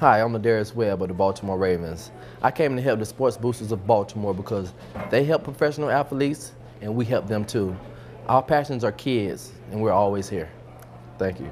Hi, I'm Lardarius Webb of the Baltimore Ravens. I came to help the sports boosters of Baltimore because they help professional athletes and we help them too. Our passions are kids and we're always here. Thank you.